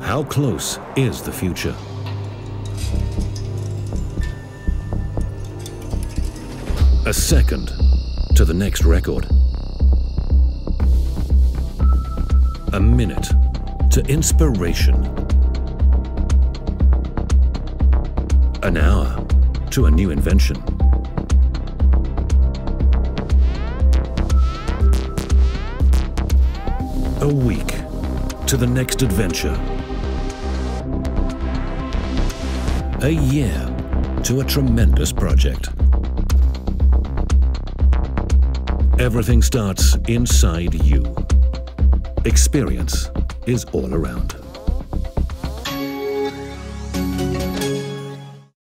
How close is the future? A second to the next record. A minute to inspiration. An hour to a new invention. A week to the next adventure. A year to a tremendous project. Everything starts inside you. Experience is all around.